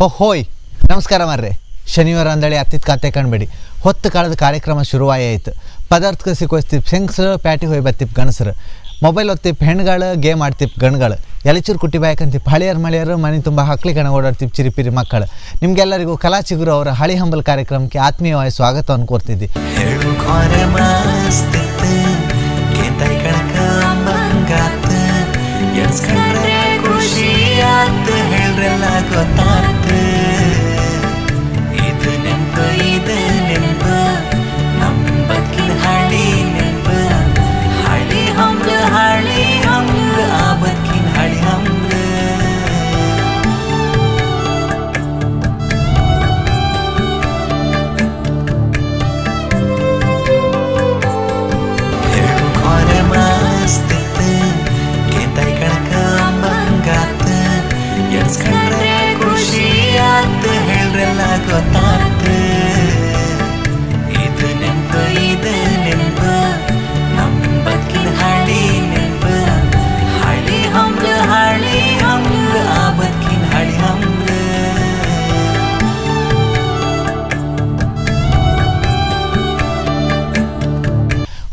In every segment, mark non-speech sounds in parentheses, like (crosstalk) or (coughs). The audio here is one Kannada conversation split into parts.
ಹೋ, ಹೋಯ್. ನಮಸ್ಕಾರ ಮಾರ್ರೆ. ಶನಿವಾರ ಅಂದಳಿ ಹತ್ತಿದ ಕಾತೆ ಕಾಣಬೇಡಿ. ಹೊತ್ತು ಕಾಲದ ಕಾರ್ಯಕ್ರಮ ಶುರುವಾಯಾಯ್ತು ಪದಾರ್ಥ ಸಿಕ್ಕೋಸ್ತಿಪ್ ಹೆಂಗಸರು ಪ್ಯಾಟಿ ಹೋಯ್ ಬತ್ತಿಪ್ ಗಣಸರು ಮೊಬೈಲ್ ಒತ್ತಿಪ್ ಹೆಣ್ಗಳು, ಗೇಮ್ ಆಡ್ತಿಪ್ ಗಣಗಳು ಎಲಚೂರು ಕುಟ್ಟಿ ಬಾಯ್ಕಂತಿಪ್ ಹಳಿಯರ್ ಮಳೆಯರು, ಮನೆ ತುಂಬ ಹಕ್ಲಿ ಕಣ ಓಡಾಡ್ತಿಪ್ ಚಿರಿಪಿರಿ ಮಕ್ಕಳು. ನಿಮ್ಗೆಲ್ಲರಿಗೂ ಕಲಾ ಚಿಗುರು ಅವರ ಹಳಿ ಹಂಬಲ್ ಕಾರ್ಯಕ್ರಮಕ್ಕೆ ಆತ್ಮೀಯವಾಗಿ ಸ್ವಾಗತವನ್ನು ಕೋರ್ತಿದ್ದಿ. 个大的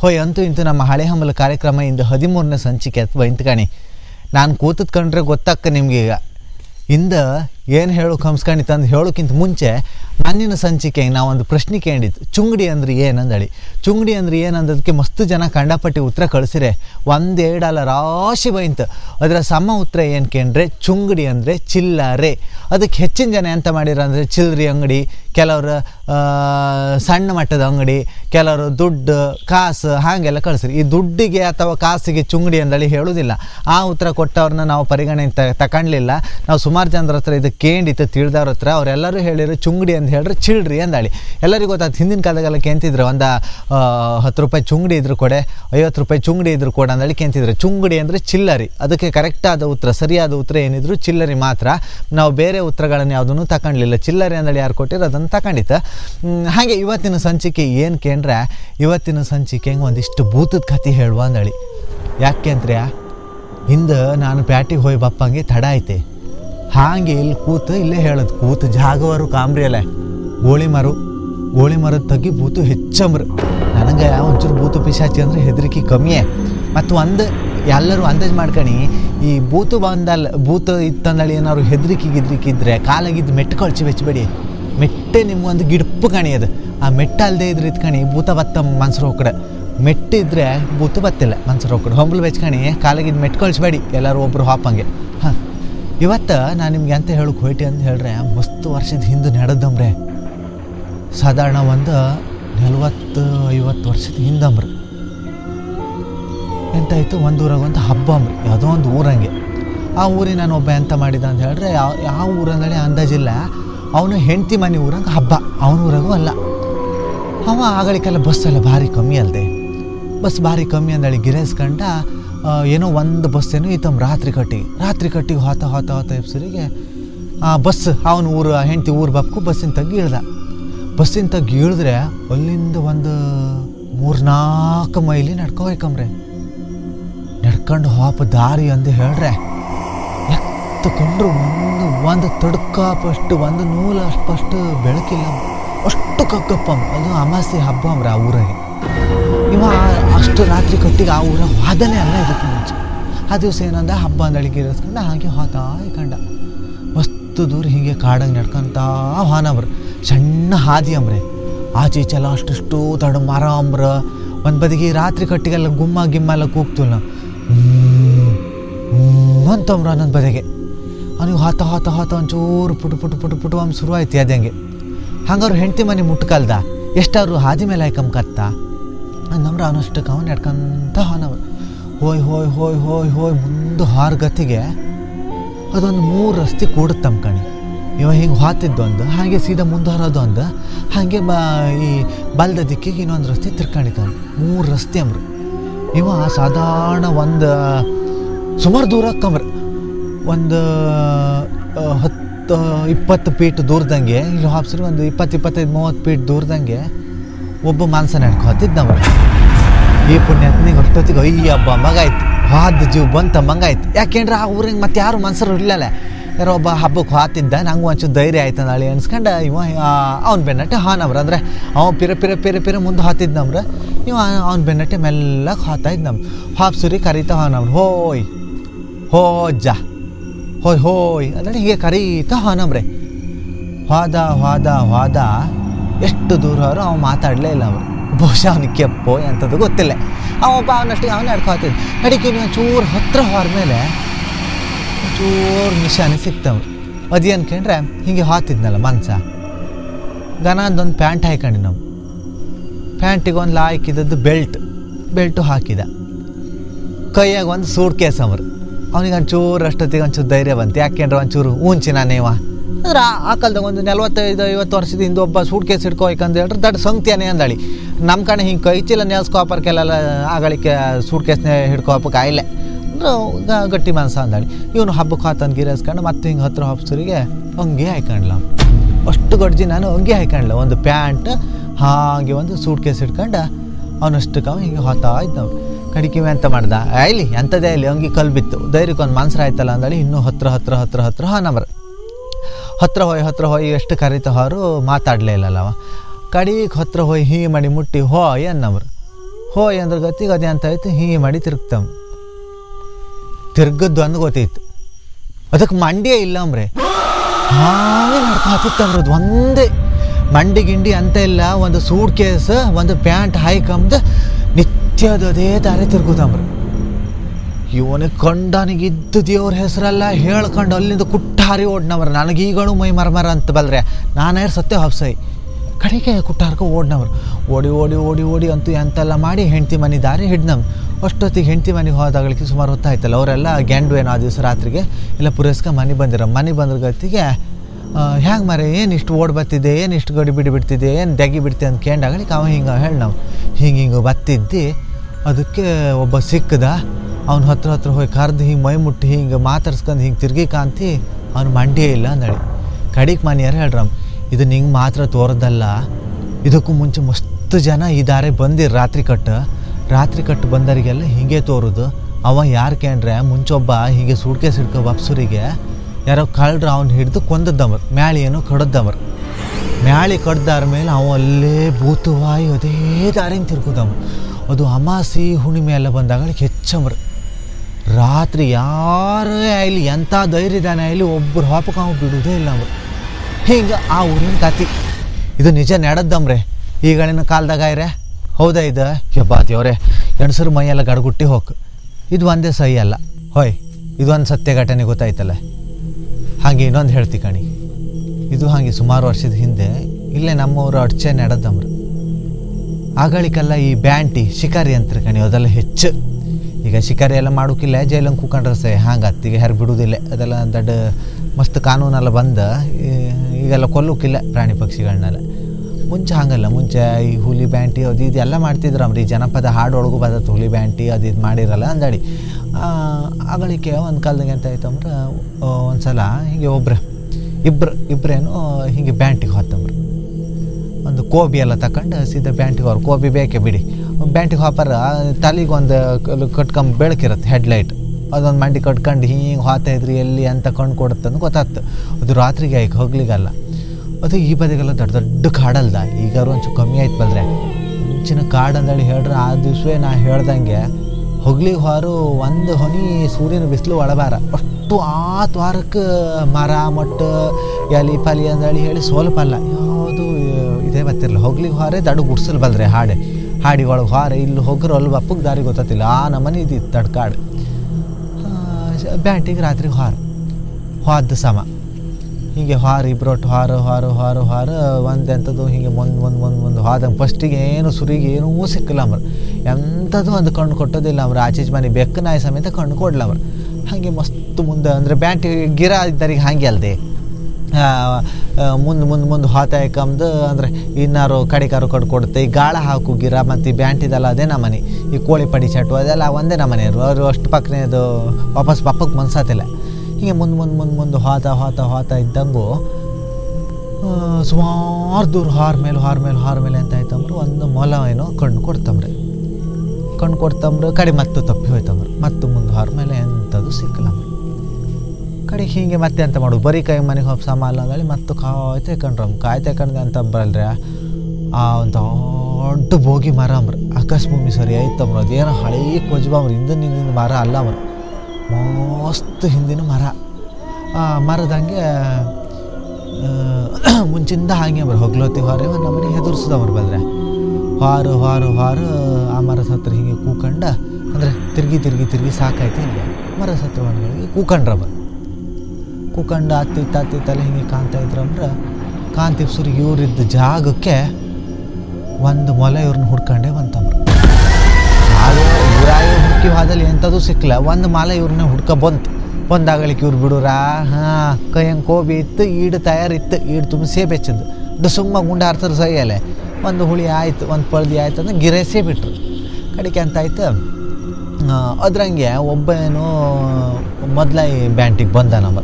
ಹೋಯ್ ಅಂತೂ ಇಂತೂ ನಮ್ಮ ಹಳೆ ಹಂಬಲ ಕಾರ್ಯಕ್ರಮ ಇಂದು ಹದಿಮೂರನೇ ಸಂಚಿಕೆ ಅಥವಾ ಇಂತ್ಕಣಿ ನಾನು ಕೂತದ್ ಕಂಡ್ರೆ ಗೊತ್ತಾಕ ನಿಮ್ಗೆ ಈಗ. ಇಂದ ಏನು ಹೇಳು ಕಂಸ್ಕಣಿತ್ತು ತಂದು ಹೇಳೋಕ್ಕಿಂತ ಮುಂಚೆ ನನ್ನಿನ ನಾವು ಒಂದು ಪ್ರಶ್ನೆ ಕೇಳಿದ್ದು. ಚುಂಗಡಿ ಅಂದ್ರೆ ಏನಂದಳಿ ಚುಂಗಡಿ ಅಂದ್ರೆ ಏನಂದದಕ್ಕೆ ಮಸ್ತ್ ಜನ ಕಂಡಪಟ್ಟಿ ಉತ್ತರ ಕಳಿಸಿರೆ. ಒಂದೇಡಲ್ಲ ರಾಶಿ ಬೈಂತು. ಅದರ ಸಮ ಉತ್ತರ ಏನು ಕೇಂದ್ರೆ ಚುಂಗಡಿ ಅಂದರೆ ಚಿಲ್ಲರೆ. ಅದಕ್ಕೆ ಹೆಚ್ಚಿನ ಜನ ಎಂತ ಮಾಡಿರ ಅಂದರೆ ಚಿಲ್ಲರಿ ಅಂಗಡಿ ಕೆಲವರು ಸಣ್ಣ ಮಟ್ಟದ ಅಂಗಡಿ, ಕೆಲವರು ದುಡ್ಡು, ಕಾಸು, ಹಾಗೆಲ್ಲ ಕಳಿಸ್ರಿ. ಈ ದುಡ್ಡಿಗೆ ಅಥವಾ ಕಾಸಿಗೆ ಚುಂಗಡಿ ಅಂದಳಿ ಹೇಳುವುದಿಲ್ಲ ಆ ಉತ್ತರ ಕೊಟ್ಟವ್ರನ್ನ ನಾವು ಪರಿಗಣನೆ ತಗೊಂಡ್ಲಿಲ್ಲ ನಾವು ಸುಮಾರು ಜನರ ಹತ್ರ ಇದು ಕೇಂಡಿತ್ತು ತಿಳಿದವ್ರ ಹತ್ರ ಅವರೆಲ್ಲರೂ ಹೇಳಿದ್ರು ಚುಂಗಡಿ ಅಂತ ಹೇಳ್ರಿ ಚಿಲ್ಡ್ರಿ ಅಂದಾಳಿ. ಎಲ್ಲರಿಗೂ ಗೊತ್ತಾಗ್ತದೆ ಹಿಂದಿನ ಕಾಲದಲ್ಲಿ ಕೇಂತಿದ್ರು, ಒಂದು ಹತ್ತು ರೂಪಾಯಿ ಚುಂಗಡಿ ಇದ್ರು ಕೊಡೆ, ಐವತ್ತು ರೂಪಾಯಿ ಚುಂಗಡಿ ಇದ್ರು ಕೊಡ ಅಂದಳಿ ಕೇಂತಿದ್ರು. ಚುಂಗಡಿ ಅಂದರೆ ಚಿಲ್ಲರಿ. ಅದಕ್ಕೆ ಕರೆಕ್ಟಾದ ಉತ್ತರ, ಸರಿಯಾದ ಉತ್ತರ ಏನಿದ್ರು ಚಿಲ್ಲರಿ ಮಾತ್ರ. ನಾವು ಬೇರೆ ಉತ್ತರಗಳನ್ನು ಯಾವುದನ್ನು ತಗೊಂಡ್ಲಿಲ್ಲ ಚಿಲ್ಲರಿ ಅಂದಳಿ ಯಾರು ಕೊಟ್ಟಿರೋ, ಅದನ್ನು ತಗೊಂಡಿತ್ತು ಕಂಡಿತ್ತು ಹಾಗೆ ಇವತ್ತಿನ ಸಂಚಿಕೆ ಏನು ಕೇಂದ್ರ? ಇವತ್ತಿನ ಸಂಚಿಕೆಗೆ ಒಂದಿಷ್ಟು ಭೂತದ ಕತೆ ಹೇಳುವ ಅಂದಳಿ. ಯಾಕೆ ಅಂದ್ರೆ, ಹಿಂದೆ ನಾನು ಪ್ಯಾಟಿಗೆ ಹೋಗಿ ಬಪ್ಪಂಗೆ ತಡ ಐತೆ. ಹಾಗೆ ಇಲ್ಲಿ ಕೂತು ಇಲ್ಲೇ ಹೇಳೋದು, ಕೂತು ಜಾಗವರು ಕಾಮ್ರಿ ಅಲ್ಲ. ಗೋಳಿ ಮರು, ಗೋಳಿ ಮರದ ತಗ್ಗಿ ಬೂತು ಹೆಚ್ಚಂಬ್ರು ನನಗೆ ಒಂಚೂರು ಬೂತು ಪಿಶಾಚಿ ಅಂದರೆ ಹೆದರಿಕೆ ಕಮ್ಮಿಯೇ ಮತ್ತು ಒಂದು, ಎಲ್ಲರೂ ಅಂದಾಜು ಮಾಡ್ಕಣಿ, ಈ ಬೂತು ಬಂದಲ್ಲ ಬೂತು ಇತ್ತಂದಳಿ ಏನಾದ್ರು ಹೆದರಿಕೆ ಗಿದ್ರಿಕಿದ್ರೆ ಕಾಲಾಗಿದ್ದು ಮೆಟ್ಟು ಕಳ್ಚಿ ಬೆಚ್ಚಬೇಡಿ. ಮೆಟ್ಟೆ ನಿಮ್ಗೊಂದು ಗಿಡಪ್ಪು ಕಣಿಯದು ಆ ಮೆಟ್ಟ ಅಲ್ಲದೆ ಇದ್ರೆ ಇದ್ಕಣಿ ಭೂತ ಬತ್ತ ಮನ್ಸರು ಹೋಗ್ಕಡೆ ಮೆಟ್ಟಿದ್ರೆ ಭೂತ ಬತ್ತಿಲ್ಲ ಮನ್ಸರು ಹೋಗ್ಕಡೆ ಹೊಂಬಲು ಬೆಚ್ಕಣಿ ಮೆಟ್ಟು ಕಳಿಸ್ಬೇಡಿ, ಎಲ್ಲರೂ ಒಬ್ರು ಹಾಪಂಗೆ. ಹಾಂ. ಇವತ್ತು ನಾನು ನಿಮ್ಗೆ ಎಂತ ಹೇಳಕ್ಕೆ ಹೊಯ್ಟಿ ಅಂತ ಹೇಳ್ರೆ, ಮಸ್ತು ವರ್ಷದ ಹಿಂದೆ ನಡೆದಂಬ್ರೆ. ಸಾಧಾರಣ ಒಂದು ನಲ್ವತ್ತು, ಐವತ್ತು ವರ್ಷದ ಹಿಂದಂಬ್ರಿ. ಎಂತಾಯಿತು? ಒಂದು ಊರಾಗ ಒಂದು ಹಬ್ಬ ಅಂಬ್ರಿ. ಯಾವುದೋ ಒಂದು ಊರಂಗೆ. ಆ ಊರಿಗೆ ನಾನು ಒಬ್ಬ ಎಂತ ಮಾಡಿದ ಅಂತ ಹೇಳಿದ್ರೆ ಯಾವ ಯಾವ ಊರಂದಳಿ ಅಂದಾಜಿಲ್ಲ. ಅವನು ಹೆಂಡತಿ ಮನೆ ಊರಾಗ ಹಬ್ಬ. ಅವನ ಊರಾಗೂ ಅಲ್ಲ. ಅವ ಆಗಳಿಗೆಲ್ಲ ಬಸ್ ಎಲ್ಲ ಭಾರಿ ಕಮ್ಮಿ ಅಲ್ದೆ. ಬಸ್ ಭಾರಿ ಕಮ್ಮಿ ಅಂದಳಿ ಗಿರೇಸ್ಕಂಡ ಏನೋ ಒಂದು ಬಸ್ ಏನೋ ಈತಮ್ ರಾತ್ರಿ ಕಟ್ಟಿ. ರಾತ್ರಿ ಕಟ್ಟಿಗೆ ಹೋತ ಹೋತ ಹೋತ ಆ ಬಸ್ ಅವನ ಊರು ಹೆಂಡತಿ ಊರು ಬಪ್ಪು ಬಸ್ಸಿನ ತಗ್ಗಿ ಇಳ್ದ. ಬಸ್ಸಿನ ತಗ್ಗಿ ಇಳಿದ್ರೆ ಅಲ್ಲಿಂದ ಒಂದು ಮೂರ್ನಾಲ್ಕು ಮೈಲಿ ನಡ್ಕೊ ನಡ್ಕೊಂಡು ಹೋಪ ದಾರಿ ಅಂದು ಹೇಳ್ರೆ. ಎತ್ತಕೊಂಡ್ರು ಒಂದು ಒಂದು ತಡ್ಕ ಫಸ್ಟ್, ಒಂದು ನೂಲು ಅಷ್ಟು ಫಸ್ಟ್ ಬೆಳಕಿಲ್ಲ. ಅಷ್ಟು ಕಕ್ಕಪ್ಪಂ ಅದು ಅಮಾಸೆ ಹಬ್ಬ ಅಂಬ್ರೆ ಆ ಊರಾಗೆ ಇವ ಅಷ್ಟು ರಾತ್ರಿ ಕಟ್ಟಿಗೆ ಆ ಊರ ವಾದನೆ ಅಲ್ಲ ಇದಕ್ಕೆ ಮುಂಚೆ. ಆ ದಿವಸ ಏನಂದ, ಹಬ್ಬ ಅಂದಳಿಗೆ ಇರಿಸ್ಕೊಂಡು ಹಾಗೆ ಹೋತಾ ಕಂಡ. ಮಸ್ತ್ ದೂರ ಹಿಂಗೆ ಕಾಡಂಗೆ ನಡ್ಕೊಂತ ಹಾನಬ್ರ ಸಣ್ಣ ಹಾದಿ ಅಂಬ್ರೆ ಆಚೆ ಈಚೆಲ್ಲ ಅಷ್ಟು ದೊಡ್ಡ ಮರ ಅಂಬ್ರ ಒಂದು ಬದಿಗೆ ರಾತ್ರಿ ಕಟ್ಟಿಗೆಲ್ಲ ಗುಮ್ಮ ಗಿಮ್ಮ ಎಲ್ಲ ಕೂಗ್ತಿಲ್ಲ. ಅಂತಂಬ್ರ ಅನ್ನೊಂದು ಬದಿಗೆ. ಅವನಿಗೆ ಹಾತ ಹಾತ ಹಾತ ಒಂಚೂರು ಪುಟು ಪುಟು ಪುಟು ಪುಟು ಅಮ್ಮ ಶುರುವಾಯ್ತು ಅದಂಗೆ ಹಂಗಾರು ಹೆಂಡತಿ ಮನೆ ಮುಟ್ಕಲ್ದ? ಎಷ್ಟಾದ್ರು ಹಾದಿ ಮೇಲೆ ಹಾಕಮ್ ಕತ್ತ? ನಮ್ರ ಅವನಷ್ಟಕ್ಕೆ ಅವನು ನಡ್ಕಂತ ಅವನವ ಹೋಯ್ ಹೋಯ್ ಹೋಯ್ ಹೋಯ್ ಹೋಯ್ ಮುಂದೆ ಹಾರ್ಗತಿಗೆ ಅದೊಂದು ಮೂರು ರಸ್ತೆ ಕೂಡುತ್ತಮ್ಮ ಕಣಿ. ಇವ ಹಿಂಗೆ ಹಾತಿದ್ದೊಂದು ಹಾಗೆ ಸೀದಾ ಮುಂದೆ ಹರೋದೊಂದು ಹಾಗೆ ಬಾ, ಈ ಬಲ್ದ ದಿಕ್ಕಿಗೆ ಇನ್ನೊಂದು ರಸ್ತೆ ತಿರ್ಕೊಂಡಿದ್ದಾನೆ ಮೂರು ರಸ್ತೆ ಅಂಬ್ರು. ಇವ ಸಾಧಾರಣ ಒಂದು ಸುಮಾರು ದೂರ ಅಕ್ಕಂಬ್ರ ಒಂದು ಹತ್ತು, ಇಪ್ಪತ್ತು ಫೀಟ್ ದೂರದಂಗೆ, ಇಲ್ಲಿ ಹಾಪ್ಸ್ರಿ ಒಂದು ಇಪ್ಪತ್ತು, ಇಪ್ಪತ್ತೈದು, ಮೂವತ್ತು ಫೀಟ್ ದೂರದಂಗೆ ಒಬ್ಬ ಮಾನ್ಸ ನಡ್ಕೊತಿದ್ದವ ಈ ಪುಣ್ಯತ್ನಿಗೆ ಹೊರಟೊತ್ತಿಗೆ, ಅಯ್ಯ ಹಬ್ಬ ಮಗಾಯ್ತು ಹಾದ ಜೀವ ಬಂತ ಮಂಗಾಯ್ತು ಯಾಕೆಂದ್ರೆ ಆ ಊರಿಗೆ ಮತ್ತೆ ಯಾರು ಮನ್ಸರು ಇರಲಿಲ್ಲ. ಯಾರೋ ಒಬ್ಬ ಹಬ್ಬಕ್ಕೆ ಹಾತಿದ್ದ, ನಂಗೆ ಒಂಚೂರು ಧೈರ್ಯ ಆಯ್ತು ನಾಳೆ, ಅನ್ಸ್ಕೊಂಡು ಇವ ಅವ್ನ ಬೆನ್ನಟ್ಟೆ ಹಾನವ್ರ. ಅಂದ್ರೆ ಅವ ಪಿರ ಪಿರ ಪಿರ ಪಿರ ಮುಂದೆ ಹಾತಿದ್ನಮ್ರ ಇವ, ಅವ್ನ ಬೆನ್ನಟ್ಟೆ ಮೆಲ್ಲಕ್ಕೆ ಹಾತಾ ಇದ್ನಮ್ ಹಾಪ್ಸುರಿ ಕರಿತಾ ಹಾನವ್ರು ಹೋಯ್ ಹೋ ಅಜ್ಜ ಹೋಯ್ ಹೋಯ್ ಅಂದ್ರೆ ಹೀಗೆ ಕರೀತಾ ಹಾನಮ್ರೆ ಹೋದ ಹೋದ ಹೋದ ಎಷ್ಟು ದೂರ ಅವರು ಅವ್ನು ಮಾತಾಡಲೇ ಇಲ್ಲ ಅವರು. ಬಹುಶಃ ಅವನಿಗೆ ಕೆಪ್ಪೋ ಎಂಥದ್ದು ಗೊತ್ತಿಲ್ಲ. ಅವ ಅವನಷ್ಟು, ಅವನು ನಡ್ಕೊತಿದ್ದ ಅಡಿಕೆ ನೀವು ಚೂರು ಹತ್ರ ಹೋದ ಮೇಲೆ ಚೂರು ನಿಶಾನೆ ಸಿಕ್ತವ್ರು. ಅದು ಅನ್ಕೊಂಡ್ರೆ ಹೀಗೆ ಹಾತಿದ್ನಲ್ಲ ಮನ್ಸ. ಗನದೊಂದು ಪ್ಯಾಂಟ್ ಹಾಯ್ಕೊಂಡು ನಾವು. ಪ್ಯಾಂಟಿಗೆ ಒಂದು ಲಾಯ್ಕಿದ್ದದ್ದು ಬೆಲ್ಟ್. ಬೆಲ್ಟು ಹಾಕಿದ. ಕೈಯಾಗ ಒಂದು ಸೂಟ್ ಕೇಸ್ ಅವ್ರು. ಅವನಿಗೆ ಒಂಚೂರು ಅಷ್ಟೊತ್ತಿಗೆ ಒಂಚೂರು ಧೈರ್ಯ ಬಂತು. ಯಾಕೆಂದ್ರೆ ಒಂಚೂರು ಊಂಚಿನ ನಾನೇವ ಅಂದ್ರೆ ಆ- ಒಂದು ನಲ್ವತ್ತೈದು, ಐವತ್ತು ವರ್ಷದ ಹಿಂದೆ ಒಬ್ಬ ಸೂಟ್ ಕೇಸ್ ಇಟ್ಕೋಬೇಕಂತ ಹೇಳ್ರೆ ದೊಡ್ಡ ಸಂಗ್ತಿಯಾನೆ ಅಂದಳಿ. ನಮ್ಮ ಕಡೆ ಹಿಂಗೆ ಕೈ ಚೀಲ ಆಗಳಿಕೆ ಸೂಟ್ ಕೇಸ್ನೇ ಹಿಡ್ಕೋಪಕ್ಕೆ ಆಯಿಲ್ಲ ಅಂದ್ರೆ ಗಟ್ಟಿ ಮನ್ಸ ಅಂದಳಿ. ಇವನು ಹಬ್ಬಕ್ಕೆ ಹಾತಂದು ಗಿರಸ್ಕೊಂಡು ಮತ್ತೆ ಹಿಂಗೆ ಹತ್ರ ಹಬ್ಸರಿಗೆ ಅಂಗಿ ಹಾಯ್ಕೊಂಡ್ಲ. ಅಷ್ಟು ಗಡ್ಜಿ ನಾನು ಅಂಗಿ ಹಾಯ್ಕೊಂಡ್ಲ. ಒಂದು ಪ್ಯಾಂಟ್, ಹಾಗೆ ಒಂದು ಸೂಟ್ ಕೇಸ್ ಹಿಡ್ಕೊಂಡು ಅವನಷ್ಟು ಅವ ಹಿಂಗೆ ಹೋತಾ ಇದ್ದವು. ಕಡಿಕಿವೆ ಅಂತ ಮಾಡ್ದ. ಆಯ್ಲಿ ಎಂಥದೇ ಅಲ್ಲಿ ಅಂಗಿ ಕಲ್ ಬಿತ್ತು. ಧೈರ್ಯಕ್ಕೊಂದು ಮನ್ಸರ ಆಯ್ತಲ್ಲ ಅಂದಳಿ, ಇನ್ನೂ ಹತ್ರ ಹತ್ರ ಹತ್ರ ಹತ್ರ, ಹಾ ನಂಬರ್ ಹತ್ರ ಹೋಯ್ ಹತ್ರ ಹೋಯ್, ಎಷ್ಟು ಕರೀತ ಅವರು ಮಾತಾಡಲೇ ಅವ. ಕಡಿಗೆ ಹತ್ರ ಹೋಯ್, ಹೀ ಮಾಡಿ ಮುಟ್ಟಿ ಹೋಯ್ ಅನ್ನವ್ರು ಹೋಯ್ ಅಂದ್ರೆ ಗತಿಗೆ ಅದೇ ಅಂತ ಆಯ್ತು ಹೀ ಮಾಡಿ ತಿರುಗ್ತವ್ ತಿರ್ಗದ್ದು ಅಂದ್ ಗೊತ್ತಿತ್ತು ಅದಕ್ಕೆ ಮಂಡಿಯೇ ಇಲ್ಲ ಅಂಬ್ರೆ. ಹಾಗೆ ಒಂದೇ ಮಂಡಿ ಗಿಂಡಿ ಅಂತ ಇಲ್ಲ, ಒಂದು ಸೂಟ್ ಕೇಸ್ ಒಂದು ಪ್ಯಾಂಟ್ ಹಾಯ್ಕಂಬ್ದು ನಿತ್ಯದ ಅದೇ ದಾರಿ ತಿರ್ಗುದಂಬ್ರು ಇವನಿಗೆ ಕಂಡನಿಗಿದ್ದ ದೇವ್ರ ಹೆಸರೆಲ್ಲ ಹೇಳ್ಕೊಂಡು ಅಲ್ಲಿಂದ ಕುಟ್ಟಾರಿ ಓಡ್ನವ್ರ. ನನಗೀಗಳು ಮೈ ಮರಮರ ಅಂತ ಬಲ್ರೆ. ನಾನೇ ಸತ್ಯ ಹಬ್ಸೈ ಕಡೆಗೆ ಕುಟ್ಟಾರ್ಕ ಓಡ್ನವ್ರು. ಓಡಿ ಓಡಿ ಓಡಿ ಓಡಿ ಅಂತೂ ಎಂತೆಲ್ಲ ಮಾಡಿ ಹೆಂಡತಿ ಮನೆ ದಾರಿ ಹಿಡ್ನಮ್ ಅಷ್ಟೊತ್ತಿಗೆ ಹೆಂಡ್ತಿ ಮನೆಗೆ ಹೋದಾಗಳಿಗೆ ಸುಮಾರು ಹೊತ್ತಾಯ್ತಲ್ಲ. ಅವರೆಲ್ಲ ಗ್ಯಾಂಡು ಏನೋ ಆ ದಿವಸ ರಾತ್ರಿಗೆ ಇಲ್ಲ ಪುರಸ್ಕ ಮನೆ ಬಂದಿರ ಮನೆ ಬಂದ್ರ ಗತಿಗೆ ಹ್ಯಾಂಗೆ ಮರೆ, ಏನು ಇಷ್ಟು ಓಡ್ ಬತ್ತಿದೆ ಏನು ಇಷ್ಟು ಗಡಿ ಬಿಡಿ ಬಿಡ್ತಿದೆ ಏನು ದಗಿ ಬಿಡ್ತಿ ಅಂತ ಕೇಂಡಾಗಳಿಗೆ ಅವ ಹಿಂಗೆ ಹೇಳಿ ನಾವು ಹಿಂಗೆ ಹಿಂಗೆ ಬತ್ತಿದ್ದಿ. ಅದಕ್ಕೆ ಒಬ್ಬ ಸಿಕ್ಕದ, ಅವ್ನ ಹತ್ರ ಹತ್ರ ಹೋಗಿ ಕರೆದು ಹಿಂಗೆ ಮೈ ಮುಟ್ಟಿ ಹಿಂಗೆ ಮಾತಾಡ್ಸ್ಕೊಂಡು ಹಿಂಗೆ ತಿರ್ಗಿ ಕಾಂತಿ, ಅವ್ನು ಮಂಡಿಯೇ ಇಲ್ಲ ಅಂದಳಿ. ಕಡಿಗೆ ಮನೆಯಾರು ಹೇಳ್ರಮ್, ಇದು ನಿಂಗೆ ಮಾತ್ರ ತೋರದಲ್ಲ, ಇದಕ್ಕೂ ಮುಂಚೆ ಮಸ್ತ್ ಜನ ಈ ದಾರೆ ಬಂದಿರು ರಾತ್ರಿ ಕಟ್ಟು. ರಾತ್ರಿ ಕಟ್ಟು ಬಂದವರಿಗೆಲ್ಲ ಹಿಂಗೆ ತೋರೋದು. ಅವ ಯಾರು ಕೇಳ್ರೆ ಮುಂಚೊಬ್ಬ ಹೀಗೆ ಸುಡ್ಕೆ ಸಿಡ್ಕೊ ಬಪ್ಸುರಿಗೆ ಯಾರೋ ಕಳ್ರು ಅವ್ನು ಹಿಡಿದು ಕೊಂದದ್ದವ್ರು, ಮ್ಯಾಳಿ ಏನೋ ಕಡದ್ದವ್ರು. ಮ್ಯಾಳಿ ಕಡ್ದಾರ ಮೇಲೆ ಅವ ಅಲ್ಲೇ ಭೂತವಾಯಿ ಅದೇ ದಾರಿನ ತಿರ್ಕೋದವ ಅದು ಅಮಾಸಿ ಹುಣ್ಣಿಮೆ ಎಲ್ಲ ಬಂದಾಗ ಹೆಚ್ಚಮ್ರು ರಾತ್ರಿ ಯಾರೇ ಆಗಲಿ, ಎಂಥ ಧೈರ್ಯದಾನೆ ಆಗಲಿ ಒಬ್ಬರು ಹಾಪಕ್ಕೆ ಅವ ಬಿಡುವುದೇ ಇಲ್ಲ ಅವ್ರು ಹಿಂಗೆ ಆ ಊರಿನ ಕತಿ ಇದು ನಿಜ ನಡೆದಮ್ರೆ ಈಗಳಿನ ಕಾಲದಾಗ ಆಯ್ರೆ? ಹೌದಾ ಇದು? ಯಬ್ಬಾ ದೇವ್ರೆ ಮೈ ಮೈಯೆಲ್ಲ ಗಡಗುಟ್ಟಿ ಹೋಕ್. ಇದು ಒಂದೇ ಸಹಿ ಅಲ್ಲ. ಹೋಯ್ ಇದು ಒಂದು ಸತ್ಯ ಘಟನೆ ಗೊತ್ತಾಯ್ತಲ್ಲ. ಹಾಗೆ ಇನ್ನೊಂದು ಹೇಳ್ತಿ ಕಣಿ. ಇದು ಹಾಗೆ ಸುಮಾರು ವರ್ಷದ ಹಿಂದೆ ಇಲ್ಲೇ ನಮ್ಮವರು ಅಡ್ಚೆ ನಡೆದಮ್ರು ಆಗಳಿಗೆಲ್ಲ ಈ ಬ್ಯಾಂಟಿ, ಶಿಕಾರಿ ಅಂತ ಕಣಿ, ಅದೆಲ್ಲ ಹೆಚ್ಚು. ಈಗ ಶಿಕಾರಿ ಎಲ್ಲ ಮಾಡೋಕ್ಕಿಲ್ಲ ಜೈಲಂಗೆ ಕೂಕೊಂಡ್ರೆ ಸೇ ಹಂಗತ್ತು ಈಗ ಯಾರು ಬಿಡುವುದಿಲ್ಲ ಅದೆಲ್ಲ ದೊಡ್ಡ ಮಸ್ತ್ ಕಾನೂನೆಲ್ಲ ಬಂದ ಈಗೆಲ್ಲ ಕೊಲ್ಲೋಕ್ಕಿಲ್ಲ ಪ್ರಾಣಿ ಪಕ್ಷಿಗಳನ್ನೆಲ್ಲ ಮುಂಚೆ ಹಾಗಲ್ಲ, ಮುಂಚೆ ಈ ಹುಲಿ ಬ್ಯಾಂಟಿ, ಅದು ಇದು ಎಲ್ಲ ಮಾಡ್ತಿದ್ರಮ್ರಿ ಈ ಜನಪದ ಹಾಡೊಳಗೂ ಬದತ್ತು ಹುಲಿ ಬ್ಯಾಂಟಿ, ಅದು ಇದು ಮಾಡಿರಲ್ಲ ಅಂದಾಡಿ. ಆಗಳಿಕೆ ಒಂದು ಕಾಲದಾಗ ಎಂತ ಆಯ್ತಂದ್ರೆ ಒಂದು ಸಲ ಹೀಗೆ ಒಬ್ರು, ಇಬ್ರು ಇಬ್ಬರೇನು ಹೀಗೆ ಬ್ಯಾಂಟಿಗೆ ಹೋತಂಬ್ರು ಒಂದು ಕೋಬಿ ಎಲ್ಲ ತಕೊಂಡು ಸೀದಾ ಬ್ಯಾಂಟಿಗೆ ಅವ್ರು ಕೋಬಿ ಬೇಕೇ ಬಿಡಿ. ಬ್ಯಾಂಟಿಗೆ ಹಾಪರ ತಲೆಗೆ ಒಂದು ಕಟ್ಕೊಂಬ ಬೆಳಕಿರುತ್ತೆ ಹೆಡ್ಲೈಟ್ ಅದೊಂದು ಮಂಡಿ ಕಟ್ಕೊಂಡು ಹಿಂಗೆ ಹಾತಾ ಇದ್ರಿ, ಎಲ್ಲಿ ಅಂತ ಕಣ್ಣು ಕೊಡುತ್ತೆ ಅಂತ ಗೊತ್ತಾಗ್ತು ಅದು ರಾತ್ರಿಗೆ ಈಗ ಹೋಗ್ಲಿಗಲ್ಲ. ಅದು ಈ ಬದಿಗೆಲ್ಲ ದೊಡ್ಡ ದೊಡ್ಡ ಕಾಡಲ್ದ. ಈಗಾರು ಒಂಚೂರು ಕಮ್ಮಿ ಆಯ್ತು ಬಲ್ರೆ. ಮುಂಚಿನ ಕಾಡು ಅಂದೇಳಿ ಹೇಳ್ರೆ, ಆ ದಿವಸವೇ ನಾ ಹೇಳ್ದಂಗೆ, ಹೊಗ್ಲಿಗೆ ಹೊರು ಒಂದು ಹೊನಿ ಸೂರ್ಯನ ಬಿಸಿಲು ಒಳಬಾರ. ಅಷ್ಟು ಆ ತ್ವಾರಕ್ಕೆ ಮರ, ಮೊಟ್ಟು, ಎಲಿ ಪಲಿ ಅಂದೇಳಿ ಹೇಳಿ ಸೋಲ್ಪಲ್ಲ. ಯಾವುದು ಇದೇ ಬರ್ತಿರಲಿಲ್ಲ ಹೋಗ್ಲಿಕ್ಕೆ ಹಾರೆ, ದಡು ಗುಡ್ಸಲ್ ಬಲ್ರೆ ಹಾಡೆ. ಹಾಡಿ ಒಳಗೆ ಹಾರೆ, ಇಲ್ಲಿ ಹೋಗ್ರು ಅಲ್ಲಿ ಅಪ್ಪಗೆ ದಾರಿ ಗೊತ್ತಿಲ್ಲ ಆ ನಮನಿ ಇದ್ದಿತ್ತು ದಡ್ ಕಾಡು. ಬ್ಯಾಂಟಿಗೆ ರಾತ್ರಿ ಹಾರ. ಹಾದ ಸಮ. ಹೀಗೆ ಹಾರ ಇಬ್ಬರೊಟ್ಟು ಹಾರ ಹಾರ ಹಾರ ಹಾರ, ಒಂದು ಎಂಥದ್ದು ಹೀಗೆ ಮುಂದೆ ಮುಂದೆ ಮುಂದೆ ಮುಂದೆ ಹಾದಂಗೆ ಫಸ್ಟಿಗೆ ಏನು ಸುರಿಗೆ ಏನೂ ಸಿಕ್ಕಿಲ್ಲ ಅಮ್ರ. ಎಂಥದ್ದು ಒಂದು ಕಣ್ಣು ಕೊಟ್ಟೋದಿಲ್ಲ ಅಮ್ರ. ಆಚೀಚ್ ಮನೆ ಬೆಕ್ಕು ನಾಯಿ ಸಮೇತ ಕಣ್ಣು ಕೊಡಲ್ಲ ಅವ್ರು ಹಾಗೆ ಮಸ್ತ್ ಮುಂದೆ, ಅಂದರೆ ಬ್ಯಾಂಟಿ ಗಿರ ಇದ್ದರಿಗೆ ಹಾಗೆ ಅಲ್ದೆ. ಮುಂದೆ ಮುಂದೆ ಮುಂದೆ ಹಾತಾಯ್ಕಂದು ಅಂದರೆ ಇನ್ನಾರು ಕಡಿಕಾರು ಕಡ್ ಕೊಡುತ್ತೆ, ಈ ಗಾಳ ಹಾಕು ಗಿರ ಮತ್ತು ಈ ಬ್ಯಾಂಟಿದೆಲ್ಲ ಅದೇ ನಮ್ಮನೆ ಈ ಕೋಳಿ ಪಡಿ ಚಟು ಅದೆಲ್ಲ ಒಂದೇ ನಮ್ಮನೆಯವರು ಅವರು ಅಷ್ಟು ಪಕ್ಕನೇ ಅದು ವಾಪಸ್ ಪಪ್ಪಕ್ಕೆ ಮನ್ಸಾತಿಲ್ಲ. ಹೀಗೆ ಮುಂದೆ ಮುಂದೆ ಮುಂದೆ ಮುಂದೆ ಹೋತ ಹೋತ ಹೋತ ಇದ್ದಂಗೂ ಸುಮಾರು ದೂರ ಹಾರ ಮೇಲೆ ಹಾರ ಮೇಲೆ ಹಾರ ಮೇಲೆ ಅಂತ ಆಯ್ತಂಬ್ರು ಒಂದು ಮೊಲ ಏನೋ ಕಣ್ಣು ಕೊಡ್ತಂಬ್ರೆ. ಕಣ್ಣು ಕೊಡ್ತಂಬ್ರು, ಕಡೆ ಮತ್ತು ತಪ್ಪಿ ಹೋಯ್ತಂಬ್ರೆ, ಮತ್ತು ಮುಂದೆ ಹಾರ ಮೇಲೆ ಎಂಥದ್ದು ಸಿಕ್ಕಲ್ಲ ಕಡೆಗೆ ಹೀಗೆ ಮತ್ತೆ ಅಂತ ಮಾಡೋದು? ಬರೀ ಕೈ ಮನೆಗೆ ಹೋಗಿ ಸಾಮಾನು ಮತ್ತೆ ಕಾಯ್ತಾ ಕಂಡ್ರಮ್ ಕಾಯ್ತಾ ಕಂಡ್ರೆ ಅಂತ ಬರಲ್ರಿ? ಆ ಒಂದು ದೊಡ್ಡ ಬೋಗಿ ಮರ ಅಂಬ್ರ ಆಕಾಶಭೂಮಿ ಸರಿ ಐತಮ್ರ ಅದೇನೋ ಹಳೇ ಕೊಜ್ಬಾಮ್ರ ಹಿಂದಿನ ಹಿಂದಿನ ಮರ ಅಲ್ಲ ಅವ್ರ ಮಸ್ತ್ ಹಿಂದಿನ ಮರ. ಆ ಮರದಂಗೆ (coughs) ಮುಂಚಿಂದ ಹಾಗೆ ಅವ್ರು ಹೊಗ್ಲೋತಿ ಹೊರ ನಮ್ಮನೆ ಹೆದರ್ಸದವ್ರು ಬಂದ್ರೆ ಹಾರು ಹಾರು ಹಾರು ಆ ಮರ ಸತ್ರ ಹೀಗೆ ಕೂಕಂಡ, ಅಂದರೆ ತಿರುಗಿ ತಿರುಗಿ ತಿರುಗಿ ಸಾಕಾಯ್ತು ಹಿಂಗೆ. ಮರ ಸತ್ರವಣಗಳಿಗೆ ಮನೆಗಳಿಗೆ ಕೂಕಂಡ್ರವ ಕೂಕಂಡು ಅತ್ತಿತ್ತ ತಲೆ ಹಿಂಗೆ ಕಾಣ್ತಾ ಇದ್ರು ಅಂದ್ರೆ ಕಾಂತಿಪ್ಸುರಿ ಇವ್ರಿದ್ದ ಜಾಗಕ್ಕೆ ಒಂದು ಮೊಲ ಇವ್ರನ್ನ ಹುಡ್ಕೊಂಡೇ ಬಂತಂಬ್ರು ಆಗ ಇವರಾಗಿ ಹುಡುಕಿ ಹೋದಲ್ಲಿ ಎಂಥದ್ದು ಸಿಕ್ಕಲ್ಲ. ಒಂದು ಮಾಲೆ ಇವ್ರನ್ನ ಹುಡ್ಕ ಬಂತು. ಬಂದಾಗಳಿಕೆ ಇವ್ರು ಬಿಡೋರ? ಹಾಂ ಕೈಯಂಗೆ ಕೋಬಿ ಇತ್ತು? ಈಡು ತಯಾರಿತ್ತು. ಈಡು ತುಂಬ ಬೆಚ್ಚದ್ದು. ಅದು ಸುಮ್ಮ ಗುಂಡ ಸೈಯಲ್ಲೇ ಒಂದು ಹುಳಿ ಆಯಿತು, ಒಂದು ಪಳ್ದಿ ಆಯ್ತು ಅಂದ್ರೆ ಗಿರೇಸೇ ಬಿಟ್ರು. ಕಡಿಕೆ ಅಂತ ಆಯ್ತು. ಅದ್ರಂಗೆ ಒಬ್ಬ ಏನು ಮೊದಲ ಈ ಬ್ಯಾಂಟಿಗೆ ಬಂದ ನಮ್ಮ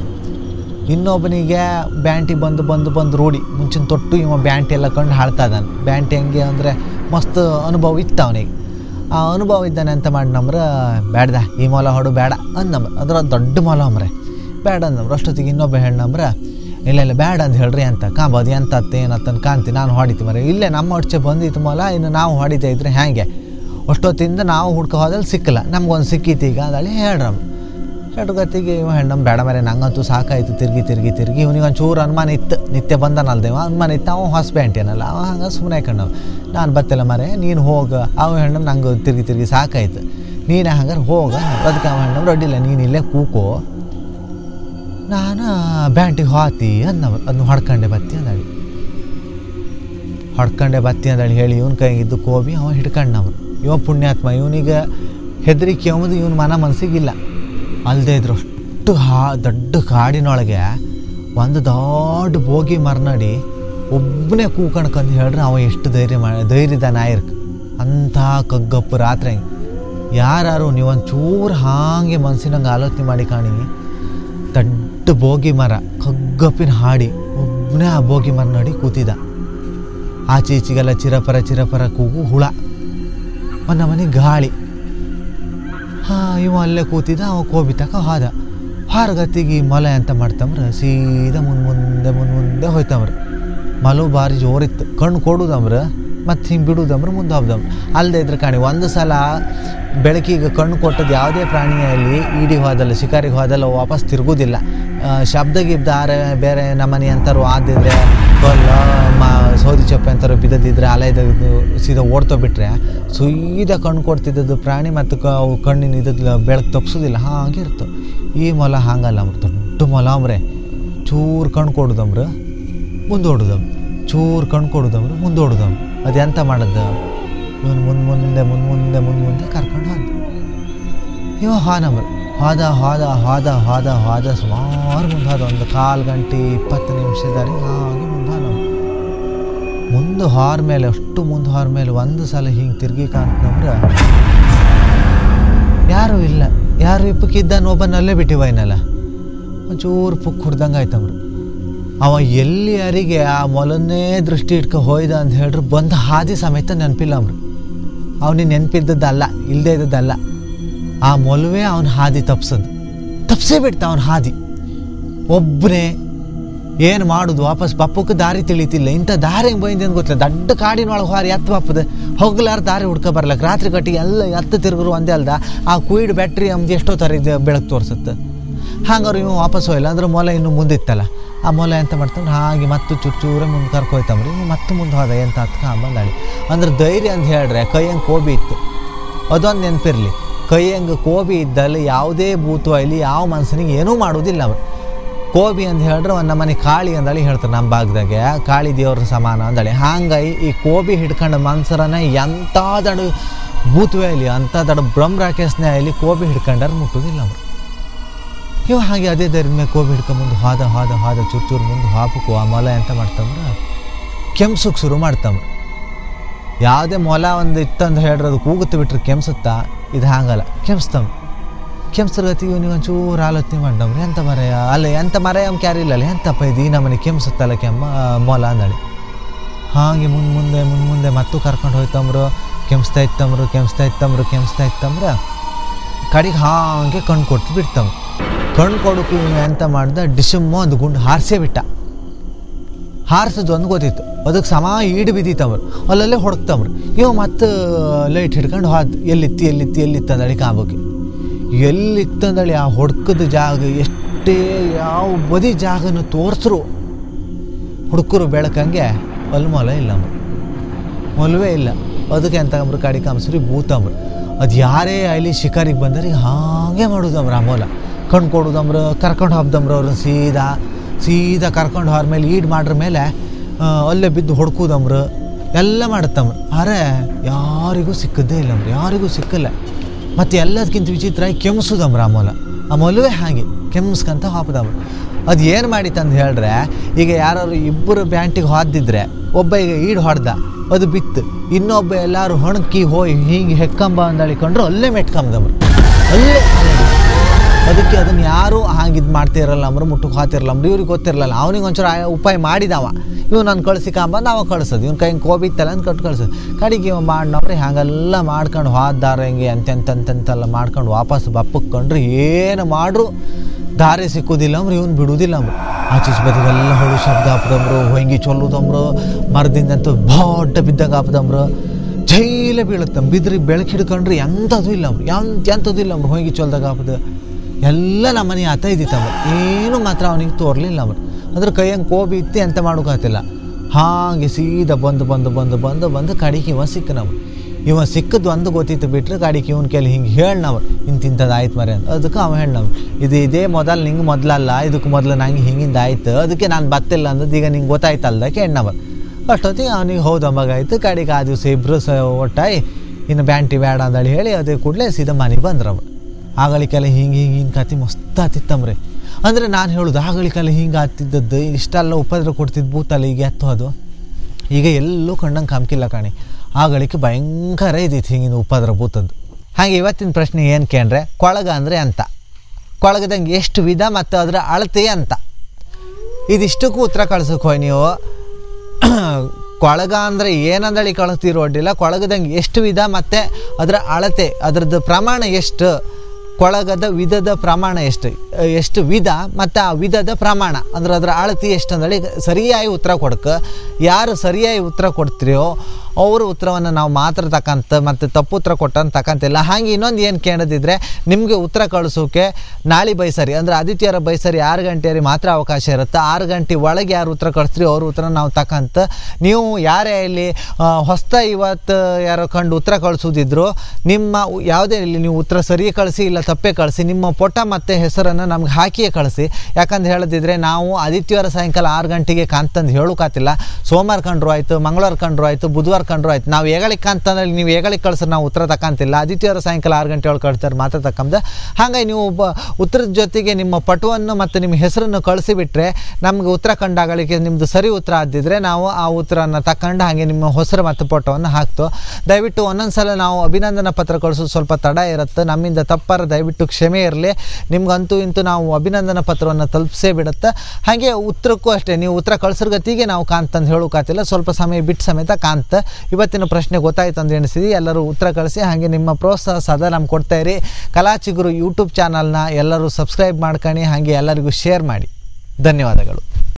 ಇನ್ನೊಬ್ಬನಿಗೆ ಬ್ಯಾಂಟಿ ಬಂದು ಬಂದು ಬಂದು ರೂಢಿ. ಮುಂಚಿನ ತೊಟ್ಟು ಇವ ಬ್ಯಾಂಟಿ ಎಲ್ಲ ಕಂಡು ಹಾಳ್ತಾ ಇದ್ದಾನೆ ಬ್ಯಾಂಟಿ ಹೆಂಗೆ ಅಂದರೆ ಮಸ್ತ್ ಅನುಭವ ಇತ್ತು ಅವನಿಗೆ. ಆ ಅನುಭವ ಇದ್ದಾನೆ ಅಂತ ಮಾಡಿ ನಮ್ರ ಬೇಡ್ದ ಈ ಮೊಲ ಹೊಡು ಬೇಡ ಅಂದಮ್ರ ಅಂದ್ರೆ ದೊಡ್ಡ ಮೊಲ ಅಂಬ್ರೆ. ಬೇಡ ಅಂದಮ್ರ ಅಷ್ಟೊತ್ತಿಗೆ ಇನ್ನೊಬ್ಬ ಹೇಳಂಬ್ರೆ ಇಲ್ಲ ಇಲ್ಲ ಬೇಡ ಅಂತ ಹೇಳ್ರಿ ಅಂತ. ಕಾಂಬೋದು ಎಂತ ಅತ್ತೆ ಏನತ್ತನ್ ಕಾಂತಿ ನಾನು ಹೊಡಿತಿ ಮರೆ. ಇಲ್ಲೇ ನಮ್ಮ ಹೊಡ್ಚೆ ಬಂದಿತ್ತು ಮೊಲ, ಇನ್ನು ನಾವು ಹೊಡಿತಾ ಇದ್ರೆ ಹೇಗೆ ಅಷ್ಟೊತ್ತಿಂದ ನಾವು ಹುಡ್ಕೋ ಹೋದಲ್ಲಿ ಸಿಕ್ಕಲ್ಲ. ನಮ್ಗೊಂದು ಸಿಕ್ಕಿತ್ತು ಈಗ ಅದಳಿ ಹೇಳ್ರಮ್ಮ. ಗತಿಗೆ ಇವ ಹೆಣ್ಣು ಬೇಡ ಮರೆ, ನಂಗಂತೂ ಸಾಕಾಯ್ತು. ತಿರುಗಿ ತಿರುಗಿ ತಿರುಗಿ ಇವನಿಗೆ ಒಂಚೂರು ಅನುಮಾನ ಇತ್ತು. ನಿತ್ಯ ಬಂದನಲ್ದೇವ ಅನುಮಾನ ಇತ್ತು. ಅವ ಹೊಸ ಬ್ಯಾಂಟೇನಲ್ಲ ಅವ ಹಂಗೆ ಸುಮ್ಮನೆ ಕಂಡವ ನಾನು ಬತ್ತಿಲ್ಲ ಮರೆ, ನೀನು ಹೋಗ. ಅವ ಹೆಣ್ಣು ನಂಗೆ ತಿರುಗಿ ತಿರುಗಿ ಸಾಕಾಯ್ತು. ನೀನು ಹಂಗಾರೆ ಹೋಗ. ಅದಕ್ಕೆ ಅವ ಹೆಣ್ಣು ರೊಡ್ಡಿಲ್ಲ ನೀನು ಇಲ್ಲೇ ಕೂಕೋ. ನಾನು ಬ್ಯಾಂಟಿಗೆ ಹಾತಿ ಅಂದವ ಅದನ್ನ ಹೊಡ್ಕಂಡೆ ಬತ್ತಿ ಅಂದಳಿ. ಹೊಡ್ಕಂಡೆ ಬತ್ತಿ ಅಂದಳಿ ಹೇಳಿ ಇವನ ಕೈಗಿದ್ದು ಕೋಬಿ ಅವ ಹಿಡ್ಕೊಂಡವ ಇವ ಪುಣ್ಯಾತ್ಮ. ಇವನಿಗೆ ಹೆದರಿಕೆ ಅಂಬುದು ಇವನ ಮನ ಮನಸ್ಸಿಗಿಲ್ಲ. ಅಲ್ಲದೆ ಇದ್ರು ಅಷ್ಟು ಹಾ, ದೊಡ್ಡ ಕಾಡಿನೊಳಗೆ ಒಂದು ದೊಡ್ಡ ಬೋಗಿ ಮರನಾಡಿ ಒಬ್ಬನೇ ಕೂಕಣ್ಕಂದು ಹೇಳ್ರೆ ಅವ ಎಷ್ಟು ಧೈರ್ಯ ಮಾ ಧೈರ್ಯದ ನಾಯಿರ್ಕ. ಅಂಥ ಕಗ್ಗಪ್ಪು ರಾತ್ರಿ. ಯಾರು ನೀವೊಂದು ಚೂರು ಹಾಗೆ ಮನಸ್ಸಿನಂಗೆ ಆಲೋಚನೆ ಮಾಡಿ ಕಾಣಿ. ದೊಡ್ಡ ಬೋಗಿ ಮರ, ಕಗ್ಗಪ್ಪಿನ ಹಾಡಿ ಒಬ್ಬನೇ ಆ ಬೋಗಿ ಮರ ನಡಿ ಕೂತಿದ್ದ. ಆಚೆ ಈಚೆಗೆಲ್ಲ ಚಿರಪರ ಚಿರಪರ ಕೂಗು ಹುಳ. ಒಂದು ಮನೆ ಗಾಳಿ. ಹಾಂ, ಇವ ಅಲ್ಲೇ ಕೂತಿದ್ದ, ಅವ ಕೋಬಿತಕ ಹೋದ. ಹಾರಗತ್ತಿಗೆ ಮಲ ಅಂತ ಮಾಡ್ತಂಬ್ರ, ಸೀದಾ ಮುಂದೆ ಮುಂದೆ ಮುಂದೆ ಮುಂದೆ ಹೋಯ್ತಂಬ್ರ. ಮಲು ಭಾರಿ ಜೋರಿತ್ತು. ಕಣ್ಣು ಕೊಡುದಮ್ರ ಮತ್ತು ಹಿಂಗೆ ಬಿಡುದಮ್ರ ಮುಂದೆ ಹೋಗ್ದಮ್ರ ಅಲ್ಲದೆ ಇದ್ರ ಕಾಣಿ, ಒಂದು ಸಲ ಬೆಳಕಿಗೆ ಕಣ್ಣು ಕೊಟ್ಟದ್ದು ಯಾವುದೇ ಪ್ರಾಣಿಯಲ್ಲಿ ಈಡಿಗೆ ಹೋದಲ್ಲ, ಶಿಕಾರಿಗೆ ಹೋದಲ್ಲ, ವಾಪಸ್ ತಿರುಗುದಿಲ್ಲ. ಶಬ್ದಗಿದ್ದಾರೆ ಬೇರೆ ನಮನಿ ಅಂತಾರು ಆದಿದ್ರೆ ಕೊಲ್ಲ ಮ ಸೌದಿ ಚಪ್ಪೆ ಅಂತಾರೆ ಬಿದ್ದದಿದ್ರೆ ಅಲೆದು ಸೀದಾ ಓಡ್ತಾ ಬಿಟ್ರೆ, ಸೀದಾ ಕಣ್ಣು ಕೊಡ್ತಿದ್ದದ್ದು ಪ್ರಾಣಿ ಮತ್ತು ಕಣ್ಣಿನ ಇದ್ದದ್ದು ಬೆಳಕು ತಪ್ಸೋದಿಲ್ಲ. ಹಾಗೆ ಇರ್ತವೆ ಈ ಮೊಲ ಹಾಗಲ್ಲ ಅಮ್ರ ದೊಡ್ಡ ಮೊಲ ಅಂಬ್ರೆ ಚೂರು ಕಣ್ಣು ಕೊಡುದಮ್ರ ಮುಂದೋಡುದಮ್ ಚೂರು ಕಣ್ಣು ಕೊಡುದಮ್ರ ಮುಂದೋಡುದಮ್ ಅದು ಎಂತ ಮಾಡದ? ಇವನು ಮುಂದೆ ಮುಂದೆ ಮುಂದೆ ಮುಂದೆ ಮುಂದೆ ಮುಂದೆ ಕರ್ಕೊಂಡು ಹೋದ ಇವ ಹಾನಮ್ರ ಹಾದ ಹಾದ ಹಾದ ಹಾದ ಹಾದ, ಸುಮಾರು ಮುಂದೆ ಒಂದು ಕಾಲು ಗಂಟೆ ಇಪ್ಪತ್ತು ನಿಮಿಷದಾರಿ ಹಾಗೆ ಮುಂದೆ ಮುಂದೆ ಹಾರ ಮೇಲೆ, ಅಷ್ಟು ಮುಂದೆ ಹಾರ ಮೇಲೆ ಒಂದು ಸಲ ಹಿಂಗೆ ತಿರುಗಿ ಕಾಣ್ತಂದ್ರೆ ಯಾರೂ ಇಲ್ಲ. ಯಾರು ಇಪ್ಪಕ್ಕಿದ್ದಾನ ಒಬ್ಬನಲ್ಲೇ ಬಿಟ್ಟಿವೈನಲ್ಲ ಒಂಚೂರು ಪುಕ್ ಹುಡ್ದಂಗೆ ಆಯ್ತಂಬ್ರು ಅವ ಎಲ್ಲಿ ಯಾರಿಗೆ ಆ ಮೊಲನ್ನೇ ದೃಷ್ಟಿ ಇಟ್ಕೊ ಹೋಯ್ದ ಅಂತ ಹೇಳಿದ್ರು ಬಂದು ಹಾದಿ ಸಮೇತ ನೆನಪಿಲ್ಲ ಅವ್ರು ಅವನಿಗೆ ನೆನಪಿದ್ದದ್ದಲ್ಲ ಇಲ್ಲದೆ ಇದ್ದದ್ದಲ್ಲ. ಆ ಮೊಲವೇ ಅವನ ಹಾದಿ ತಪ್ಸದು. ತಪ್ಸೇ ಬಿಡ್ತ ಅವನ ಹಾದಿ. ಒಬ್ಬನೇ ಏನು ಮಾಡುದು? ವಾಪಸ್ ಪಪ್ಪಕ್ಕೆ ದಾರಿ ತಿಳಿತಿಲ್ಲ. ಇಂಥ ದಾರಿ ಹೆಂಗೆ ಬೈಂದೆ ಗೊತ್ತಿಲ್ಲ. ದೊಡ್ಡ ಕಾಡಿನೊಳಗೆ ಹಾರಿ ಎತ್ತು ಬಪ್ಪದ. ಹೋಗ್ಲಾರ ದಾರಿ ಹುಡ್ಕ ಬರ್ಲಕ್ಕೆ ರಾತ್ರಿ ಕಟ್ಟಿ ಎಲ್ಲ ಎತ್ತು ತಿರುಗರು ಒಂದೇ ಅಲ್ದ ಆ ಕುಯ್ಡ್ ಬ್ಯಾಟ್ರಿ ನಮ್ದು ಎಷ್ಟೋ ಥರ ಇದು ಬೆಳಕು ತೋರಿಸುತ್ತೆ. ಹಂಗಾರು ಇವು ವಾಪಸ್ ಹೋಗಿಲ್ಲ ಅಂದ್ರೆ ಮೊಲ ಇನ್ನು ಮುಂದಿತ್ತಲ್ಲ. ಆ ಮೊಲ ಎಂತ ಮಾಡ್ತಾನೆ? ಹಾಗೆ ಮತ್ತೆ ಚೂರೇ ಮುಂದೆ ಕರ್ಕೊಯ್ತಂಬ್ರಿ ಮತ್ತೆ ಮುಂದೆ ಹೋದ. ಎಂತ ಹತ್ಕ ಬಂದಾಳಿ ಅಂದ್ರೆ ಧೈರ್ಯ ಅಂತ ಹೇಳ್ರೆ ಕೈಯಂಗೆ ಕೋಬಿ ಇತ್ತು? ಅದೊಂದು ನೆನಪಿರಲಿ. ಕೈಯಂಗೆ ಕೋಬಿ ಇದ್ದಲ್ಲಿ ಯಾವುದೇ ಇಲ್ಲಿ ಯಾವ ಮನುಷ್ಯನಿಗೆ ಏನೂ ಮಾಡೋದಿಲ್ಲ ಅವ್ರು. ಕೋಬಿ ಅಂತ ಹೇಳಿದ್ರೆ ಒಂದು ನಮ್ಮನೆ ಕಾಳಿ ಅಂದಳಿ ಹೇಳ್ತಾರೆ ನಮ್ಮ ಭಾಗದಾಗೆ. ಕಾಳಿ ದೇವ್ರ ಸಮಾನ ಅಂದಳಿ ಹಾಂಗಾಗಿ ಈ ಕೋಬಿ ಹಿಡ್ಕೊಂಡು ಮನ್ಸರನೇ ಎಂಥ ದಡ ಭೂತವೇ ಇಲ್ಲಿ ಅಂಥ ದಡ ಬ್ರಹ್ಮ ರಾಕೇಶ್ನೇ ಇಲ್ಲಿ ಕೋಬಿ ಹಿಡ್ಕೊಂಡಾರ ಮುಟ್ಟುದಿಲ್ಲ ಅವರು. ಇವ ಹಾಗೆ ಅದೇ ಧೈರ್ಯದ ಮೇಲೆ ಕೋಬಿ ಹಿಡ್ಕೊಂಬಂದು ಹಾದ ಹಾದ ಹಾದ, ಚೂರು ಚೂರು ಮುಂದೆ ಹಾಪುಕು, ಆ ಮೊಲ ಎಂತ ಮಾಡ್ತಂಬ್ರ ಕೆಮ್ಸಕ್ಕೆ ಶುರು ಮಾಡ್ತಂಬ್ರ ಯಾವುದೇ ಮೊಲ ಒಂದು ಇತ್ತಂದು ಅದು ಕೂಗುತ್ತೆ ಬಿಟ್ರೆ ಕೆಮ್ಸುತ್ತಾ? ಇದು ಹಾಗಲ್ಲ ಕೆಮ್ಸ್ತಂಬ್ರ ಕೆಮ್ಸರ ಗತಿ ಇವನಿಗೆ ಒಂಚೂರು ಆಲೋಚನೆ ಮಾಡವ್ರಿ ಎಂತ ಮರೆಯ? ಅಲ್ಲ, ಎಂತ ಮರೆಯ ಕ್ಯಾರಿ ಇಲ್ಲಲ್ಲ ಎಂತಪ್ಪ ಇದು? ನಮ್ಮನೆ ಕೆಮ್ಸುತ್ತಲ್ಲ ಕೆಮ್ಮ ಮೊಲ ಅಂದಳಿ. ಹಾಗೆ ಮುಂದೆ ಮುಂದೆ ಮುಂದೆ ಮುಂದೆ ಮತ್ತೂ ಕರ್ಕೊಂಡು ಹೋಯ್ತಂಬ್ರು ಕೆಮ್ಸ್ತಾ ಇತ್ತಂಬ್ರು ಕೆಮ್ಸ್ತಾ ಇತ್ತಂಬ್ರು ಕೆಮ್ಸ್ತಾ ಇತ್ತಂಬ್ರ ಕಡೆಗೆ ಹಾಗೆ ಕಣ್ಣು ಕೊಟ್ಟು ಬಿಡ್ತಂಬ್ರು ಕಣ್ಣು ಕೊಡಕ್ಕೆ ಇವ ಎಂತ ಮಾಡ್ದೆ? ಡಿಶಮ್ಮು ಒಂದು ಗುಂಡು ಹಾರಿಸೇ ಬಿಟ್ಟ. ಹಾರಿಸೋದು ಒಂದು ಗೊತ್ತಿತ್ತು. ಅದಕ್ಕೆ ಸಮ ಈಡು ಬಿದ್ದಿತ್ತವ್ರು. ಅಲ್ಲಲ್ಲೇ ಹೊಡ್ತವ್ರು. ಇವ ಮತ್ತೆ ಲೈಟ್ ಹಿಡ್ಕೊಂಡು ಹೋದ್. ಎಲ್ಲಿತ್ತಿ ಎಲ್ಲಿತ್ತಿ ಎಲ್ಲಿತ್ತಂದಳಿ ಕಾಬೋಕೆ. ಎಲ್ಲಿತ್ತಂದಳಿ ಆ ಹೊಡ್ಕದ ಜಾಗ? ಎಷ್ಟೇ ಯಾವ ಬದಿ ಜಾಗನ ತೋರಿಸ್ರು. ಹುಡುಕರು ಬೆಳಕಂಗೆ ಅಲ್ಮಲ ಇಲ್ಲ ಮೊಲವೇ ಇಲ್ಲ. ಅದಕ್ಕೆ ಎಂತ ಅಂಬ್ರು ಕಾಡಿ ಕಾಮ್ಸ್ರಿ ಭೂತಂಬ್ರು ಅದು ಯಾರೇ ಅಲ್ಲಿ ಶಿಕಾರಿಗೆ ಬಂದರೆ ಹಾಗೆ ಮಾಡೋದಮ್ರ ಆ ಮೊಲ. ಕಣ್ಣು ಕೊಡೋದಮ್ರ ಕರ್ಕೊಂಡು ಹೋಗ್ದಮ್ರ ಅವ್ರನ್ನ ಸೀದಾ ಸೀದಾ ಕರ್ಕೊಂಡು ಹೋದ ಮೇಲೆ ಈಡ್ ಮಾಡ್ರ ಮೇಲೆ ಅಲ್ಲೇ ಬಿದ್ದು ಹೊಡ್ಕೋದಮ್ರ ಎಲ್ಲ ಮಾಡುತ್ತಮ್ರ ಅರೆ, ಯಾರಿಗೂ ಸಿಕ್ಕದ್ದೇ ಇಲ್ಲಮ್ರ ಯಾರಿಗೂ ಸಿಕ್ಕಲ್ಲ. ಮತ್ತು ಎಲ್ಲದಕ್ಕಿಂತ ವಿಚಿತ್ರ ಕೆಮ್ಸೋದಮ್ರ ಆ ಮೊಲ. ಆ ಮೊಲವೇ ಹಾಗೆ ಕೆಮ್ಸ್ಕಂತ ಅದು ಏನು ಮಾಡಿತ್ತು ಅಂತ ಹೇಳ್ರೆ ಈಗ ಯಾರಾದ್ರು ಇಬ್ಬರು ಬ್ಯಾಂಟಿಗೆ ಹೊದ್ದಿದ್ರೆ ಒಬ್ಬ ಈಗ ಈಡು ಹೊಡೆದ, ಅದು ಬಿತ್ತು. ಇನ್ನೊಬ್ಬ ಎಲ್ಲರೂ ಹೊಣಕಿ ಹೋಯ್ ಹೀಗೆ ಹೆಕ್ಕಂಬ ಅಂದಳಿಕೊಂಡ್ರು ಅಲ್ಲೇ ಮೆಟ್ಕಂಬ್ದವ್ರು ಅಲ್ಲೇ. ಅದಕ್ಕೆ ಅದನ್ನ ಯಾರು ಹಾಗಿದ್ ಮಾಡ್ತಿರಲ್ಲ ಅಂಬ್ರು ಮುಟ್ಟಕ್ಕೆ ಹಾತಿರಲ್ಲ ಅಂಬ್ರು, ಇವ್ರಿಗೆ ಗೊತ್ತಿರಲ್ಲ. ಅವನಿಗೆ ಒಂಚೂರು ಉಪಾಯ ಮಾಡಿದವ. ಇವ್ ನಾನು ನಾವು ಕಳ್ಸೋದು. ಇವ್ನ ಕೈಗೆ ಕೋಬಿತ್ತಲ್ಲ ಅಂತ ಕಟ್ಟು ಕಳ್ಸೋದು. ಕಡೆಗೆ ಇವ ಮಾಡ್ನವ್ರಿ ಹಾಗೆಲ್ಲ ಮಾಡ್ಕೊಂಡು ಹೋದಾರ ಹಿಂಗೆ ಅಂತೆಂತಂತೆಲ್ಲ ಮಾಡ್ಕೊಂಡು ವಾಪಸ್ ಬಪ್ಪಕ್ಕೊಂಡ್ರೆ ಏನು ಮಾಡ್ರು? ದಾರಿ ಸಿಕ್ಕೋದಿಲ್ಲ ಅಂದ್ರೆ ಇವ್ನು ಬಿಡುವುದಿಲ್ಲ ಅಂಬ್ರು. ಆಚೀಚ್ ಬದಿಗೆಲ್ಲ ಹೊಳು ಶಬ್ದ ಹಾಪದಮ್ರು ಹೊಂಗಿ ಚೊಲ್ಲುದಮ್ರು ಮರದಿಂದಂತೂ ಬಾಡ್ಡ ಬಿದ್ದಾಗ ಹಾಪದಮ್ರು ಜೈಲೆ ಬೀಳುತ್ತಮ್ ಬಿದ್ರಿ ಬೆಳಕು ಹಿಡ್ಕೊಂಡ್ರೆ ಎಂಥದ್ದು ಇಲ್ಲ ಅಂಬ್ರು. ಎಂತ, ಎಂಥದ್ದು ಇಲ್ಲ ಅಂಬ್ರು. ಹೊಂಗಿ ಚೊಲ್ದಾಗ ಹಾಪದ ಎಲ್ಲ ನಮ್ಮನೆ ಆತ ಇದ್ದಿತ್ತವ ಏನು ಮಾತ್ರ ಅವನಿಗೆ ತೋರ್ಲಿಲ್ಲ ಅವ್ರು ಅದ್ರ ಕೈಯಂಗೆ ಕೋಬಿ ಇತ್ತು ಎಂತ ಮಾಡೋಕ್ಕಾಗ್ತಿಲ್ಲ ಹಾಗೆ ಸೀದಾ ಬಂದು ಬಂದು ಬಂದು ಬಂದು ಬಂದು ಕಡಿಗೆ ಇವ ಸಿಕ್ಕ ನಾವು ಇವ ಸಿಕ್ಕದ್ದು ಒಂದು ಗೊತ್ತಿತ್ತು ಬಿಟ್ಟರೆ ಕಡಿಗೆ ಇವನ ಕೆಲ ಹಿಂಗೆ ಹೇಳ್ನವ ಇಂತಿಂಥದ್ದು ಆಯ್ತು ಮರೆ ಅಂತ ಅದಕ್ಕೆ ಅವ ಹೇಳ್ನವ ಇದು ಇದೇ ಮೊದಲು ನಿಂಗೆ ಮೊದಲಲ್ಲ ಇದಕ್ಕೆ ಮೊದಲು ನಂಗೆ ಹಿಂಗಿಂದ ಆಯ್ತು. ಅದಕ್ಕೆ ನಾನು ಬತ್ತಿಲ್ಲ ಅಂದದ್ದು ಈಗ ನಿಂಗೆ ಗೊತ್ತಾಯ್ತಲ್ದ ಕೇಳ್ನವ ಅಷ್ಟೊತ್ತಿಗೆ ಅವನಿಗೆ ಹೌದು ಆಯ್ತು ಕಡೆಗೆ ಆ ದಿವಸ ಇಬ್ಬರು ಸ ಒಟ್ಟಾಗಿ ಇನ್ನು ಬ್ಯಾಂಟಿ ಬೇಡ ಅಂದಳಿ ಹೇಳಿ ಅದೇ ಕೂಡಲೇ ಸೀದಾ ಮನೆಗೆ ಬಂದ್ರವ ಆಗಲಿಕ್ಕೆಲ್ಲ ಹಿಂಗೆ ಹಿಂಗೆ ಹಿಂಗೆ ಕತಿ ಮಸ್ತ್ ಆತಿತ್ತಮ್ರಿ ಅಂದರೆ ನಾನು ಹೇಳೋದು ಆಗಳಿಗೆಲ್ಲ ಹಿಂಗೆ ಆಗ್ತಿದ್ದದ್ದು, ಇಷ್ಟೆಲ್ಲ ಉಪದ್ರ ಕೊಡ್ತಿದ್ದು ಬೂತಲ್ಲಿ ಈಗ ಎತ್ತು ಅದು. ಈಗ ಎಲ್ಲೂ ಕಣ್ಣಂಗೆ ಕಾಮ್ಕಿಲ್ಲ ಕಾಣಿ. ಆಗಳಿಕೆ ಭಯಂಕರ ಇದ್ದಿತ್ತು ಹಿಂಗಿನ ಉಪದ್ರ ಭೂತದ್ದು. ಹಾಗೆ ಇವತ್ತಿನ ಪ್ರಶ್ನೆ ಏನು ಕೇಳ್ರೆ ಕೊಳಗ ಅಂದರೆ ಅಂತ. ಕೊಳಗದಂಗೆ ಎಷ್ಟು ವಿಧ ಮತ್ತು ಅದರ ಅಳತೆ ಅಂತ. ಇದಿಷ್ಟಕ್ಕೂ ಉತ್ತರ ಕಳ್ಸಕ್ಕೆ ಹೋಯ್ ನೀವು. (clears throat) ಕೊಳಗ ಅಂದರೆ ಏನಂದಳಿ ಕಳಿಸ್ತೀರೋ ಅಡ್ಡಿಲ್ಲ. ಕೊಳಗದಂಗೆ ಎಷ್ಟು ವಿಧ ಮತ್ತು ಅದರ ಅಳತೆ, ಅದರದ್ದು ಪ್ರಮಾಣ ಎಷ್ಟು? ಕೊಳಗದ ವಿಧದ ಪ್ರಮಾಣ ಎಷ್ಟು? ಎಷ್ಟು ವಿಧ ಮತ್ತು ಆ ವಿಧದ ಪ್ರಮಾಣ? ಅಂದ್ರೆ ಅದರ ಅಳತಿ ಎಷ್ಟು ಅಂದೇಳಿ ಸರಿಯಾಗಿ ಉತ್ತರ ಕೊಡಕ್ಕೆ. ಯಾರು ಸರಿಯಾಗಿ ಉತ್ತರ ಕೊಡ್ತೀರೋ ಅವ್ರ ಉತ್ತರವನ್ನು ನಾವು ಮಾತ್ರ ತಕ್ಕಂತ ಮತ್ತು ತಪ್ಪು ಉತ್ತರ ಕೊಟ್ಟಂತ ತಕ್ಕಂತಿಲ್ಲ ಹಾಗೆ ಇನ್ನೊಂದು ಏನು ಕೇಳದಿದ್ರೆ ನಿಮಗೆ ಉತ್ತರ ಕಳಿಸೋಕೆ ನಾಳೆ ಬೈಸರಿ, ಅಂದರೆ ಆದಿತ್ಯವಾರ ಬೈಸರಿ ಆರು ಗಂಟೆಯಲ್ಲಿ ಮಾತ್ರ ಅವಕಾಶ ಇರುತ್ತೆ. ಆರು ಗಂಟೆ ಒಳಗೆ ಯಾರು ಉತ್ತರ ಕಳಿಸ್ತೀರಿ ಅವ್ರ ಉತ್ತರ ನಾವು ತಕ್ಕಂತ. ನೀವು ಯಾರೇ ಇಲ್ಲಿ ಹೊಸ್ತ ಇವತ್ತು ಯಾರೋ ಕಂಡು ಉತ್ತರ ಕಳಿಸೋದಿದ್ರು, ನಿಮ್ಮ ಯಾವುದೇ ಇಲ್ಲಿ ನೀವು ಉತ್ತರ ಸರಿ ಕಳಿಸಿ, ಇಲ್ಲ ತಪ್ಪೇ ಕಳಿಸಿ, ನಿಮ್ಮ ಪೊಟ ಮತ್ತು ಹೆಸರನ್ನು ನಮ್ಗೆ ಹಾಕಿಯೇ ಕಳಿಸಿ. ಯಾಕಂದ್ರೆ ಹೇಳದಿದ್ರೆ ನಾವು ಆದಿತ್ಯವಾರ ಸಾಯಂಕಾಲ ಆರು ಗಂಟೆಗೆ ಕಾಂತಂದು ಹೇಳೋಕ್ಕಾತಿಲ್ಲ ಸೋಮವಾರ ಕಂಡ್ರು ಆಯಿತು, ಮಂಗಳವಾರ ಕಂಡ್ರು ಆಯಿತು, ಬುಧವಾರ ಕಂಡ್ರು ಆಯ್ತು. ನಾವು ಹೇಗಳಿಕ್ ಅಂತಂದ್ರೆ ನೀವು ಹೇಗಳಿಕ್ ಕಳ್ಸ್ರೆ ನಾವು ಉತ್ತರ ತಕ್ಕಂತಿಲ್ಲ. ಆದಿತ್ಯವಾರ ಸಾಯಂಕಾಲ ಆರು ಗಂಟೆ ಒಳಗೆ ಕಳ್ತಾರೆ ಮಾತ್ರ ತಕ್ಕಂದ ಹಾಗಾಗಿ ನೀವು ಒಬ್ಬ ಉತ್ತರದ ಜೊತೆಗೆ ನಿಮ್ಮ ಪಟುವನ್ನು ಮತ್ತು ನಿಮ್ಮ ಹೆಸರನ್ನು ಕಳಿಸಿಬಿಟ್ರೆ ನಮಗೆ ಉತ್ತರ ಕಂಡಾಗಲಿಕ್ಕೆ ನಿಮ್ಮದು ಸರಿ ಉತ್ತರ ಆದಿದ್ರೆ ನಾವು ಆ ಉತ್ತರನ ತಕೊಂಡು ಹಾಗೆ ನಿಮ್ಮ ಹೆಸರು ಮತ್ತು ಪಟವನ್ನು ಹಾಕ್ತು. ದಯವಿಟ್ಟು ಒಂದೊಂದು ಸಲ ನಾವು ಅಭಿನಂದನಾ ಪತ್ರ ಕಳಿಸೋದು ಸ್ವಲ್ಪ ತಡ ಇರುತ್ತೆ. ನಮ್ಮಿಂದ ತಪ್ಪಾರ ದಯವಿಟ್ಟು ಕ್ಷಮೆ ಇರಲಿ. ನಿಮ್ಗಂತೂ ಇಂತೂ ನಾವು ಅಭಿನಂದನಾ ಪತ್ರವನ್ನು ತಲುಪಿಸೇ ಬಿಡುತ್ತೆ. ಹಾಗೆ ಉತ್ತರಕ್ಕೂ ಅಷ್ಟೇ. ನೀವು ಉತ್ತರ ಕಳ್ಸೋರ್ ಗತಿಗೆ ನಾವು ಕಾಂತಂದು ಹೇಳೋಕಾತಿಲ್ಲ ಸ್ವಲ್ಪ ಸಮಯ ಬಿಟ್ಟು ಸಮೇತ ಕಾಂತ. ಇವತ್ತಿನ ಪ್ರಶ್ನೆ ಗೊತ್ತಾಯ್ತು ಅಂತ ಎಣಿಸಿದಿ. ಎಲ್ಲರೂ ಉತ್ತರ ಕಳಿಸಿ. ಹಾಗೆ ನಿಮ್ಮ ಪ್ರೋತ್ಸಾಹ ಸದಾ ನಮ್ಗೆ ಕೊಡ್ತಾ ಇರಿ. ಕಲಾಚಿಗುರು ಯೂಟ್ಯೂಬ್ ಚಾನಲ್ನ ಎಲ್ಲರೂ ಸಬ್ಸ್ಕ್ರೈಬ್ ಮಾಡ್ಕೊಳ್ಳಿ ಹಾಗೆ ಎಲ್ಲರಿಗೂ ಶೇರ್ ಮಾಡಿ. ಧನ್ಯವಾದಗಳು.